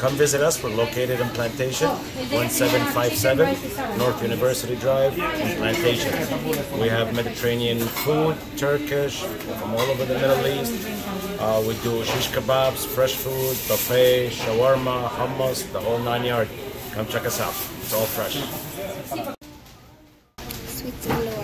come visit us. We're located in Plantation, 1757 North University Drive in Plantation. We have Mediterranean food, Turkish, from all over the Middle East. Uh, we do shish kebabs, fresh food, buffet, shawarma, hummus, the whole nine yard. Come check us out. It's all fresh. Sweet galore.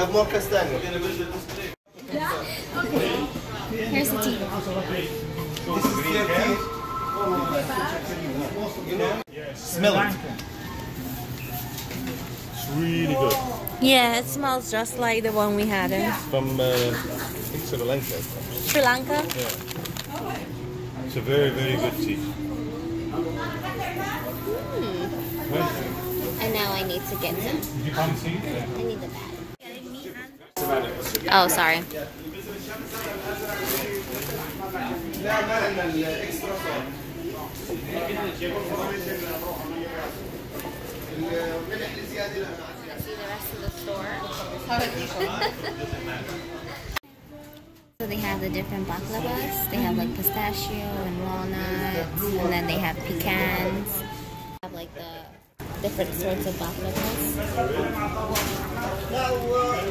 Have more castagno. Here's the tea. This is 30. Smell it. It's really good. Yeah, it smells just like the one we had in From uh, I think Sri Lanka. Sri Lanka. Yeah. It's a very, very good tea. And now I need to get some. I need the bag. Oh, sorry. See the rest of the store. So they have the different baklavas. They have like pistachio and walnuts, and then they have pecans. They have like the different sorts of baklavas.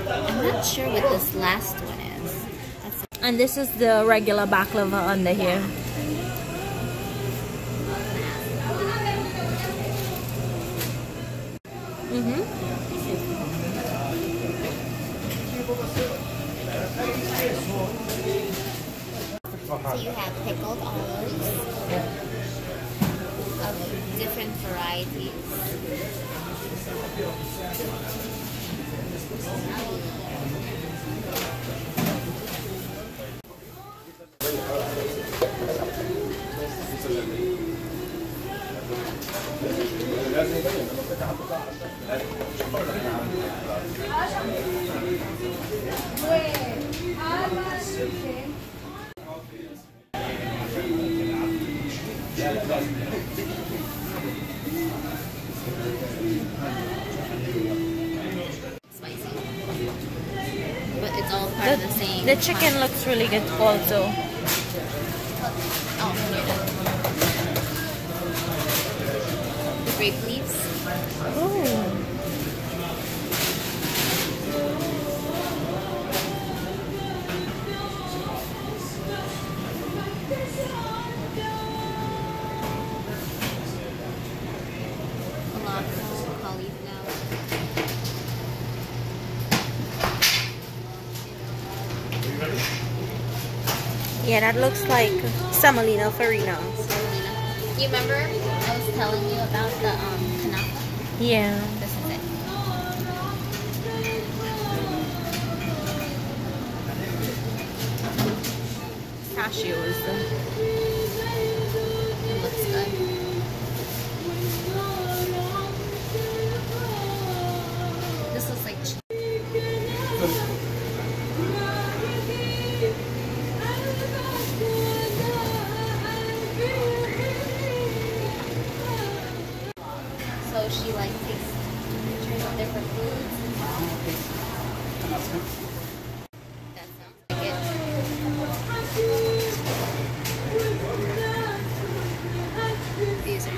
I'm not sure what this last one is. That's And this is the regular baklava under here. Mm -hmm. So you have pickled olives of different varieties. But it's all part of the same. The chicken looks really good also. Oh, is. The grape leaves. Yeah, that looks like semolina farina. You remember I was telling you about the um kanafa? Yeah. This is it. Cashews. It So she like takes pictures of different foods. That sounds like it. These are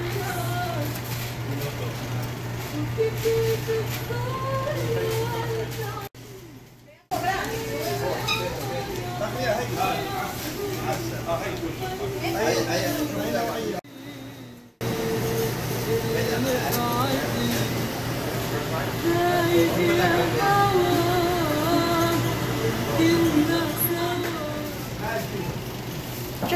nice.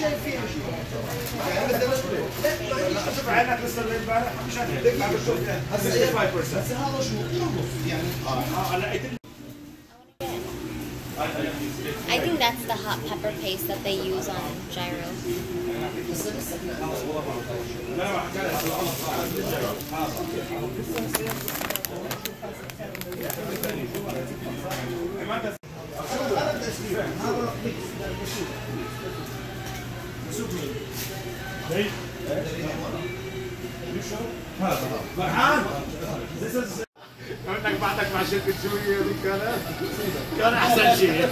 شايفين شيء يعني بدنا نسبه شوف عينك لسه اللي امبارح مش عارف هسه 65% بس هذا شو نص يعني انا I think that's the hot pepper paste that they use on gyro. فرحان This is انك بعدك مع شركه سوريا هذيك كانت كان احسن شيء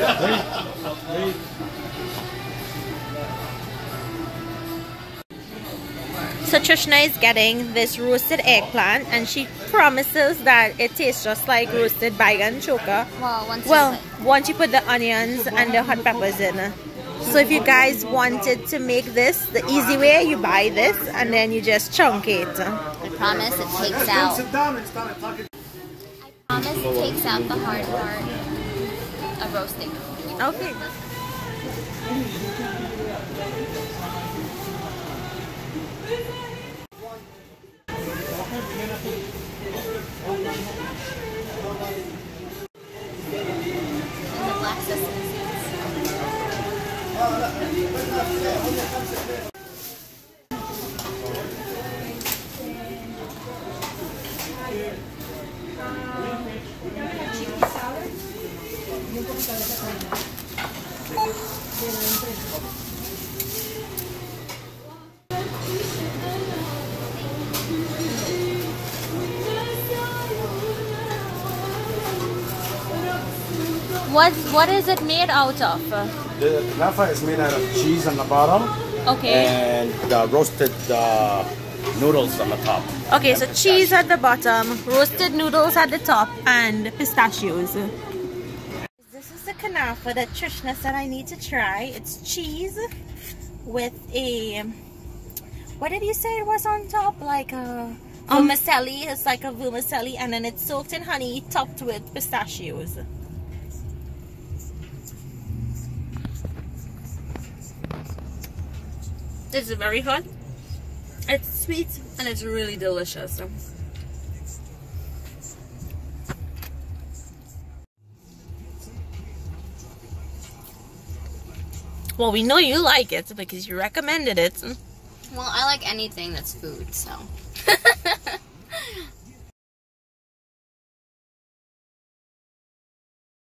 So Trishna is getting this roasted eggplant and she promises that it tastes just like roasted baigan choka. Well, once Well, you put, once you put the onions and the hot peppers in. So if you guys wanted to make this the easy way, you buy this and then you just chunk it. I promise it takes out. sit down and start talking I promise it takes out the hard part of roasting. Okay. And What what is it made out of? The knafa is made out of cheese on the bottom Okay. and the roasted uh, noodles on the top. Okay, so pistachio. cheese at the bottom, roasted noodles at the top, and pistachios. This is the kanafa that Trishna said I need to try. It's cheese with a. What did you say it was on top? Like a um, vermicelli. It's like a vermicelli, and then it's soaked in honey, topped with pistachios. It's very hot. It's sweet and it's really delicious. Well, we know you like it because you recommended it. Well, I like anything that's food, so.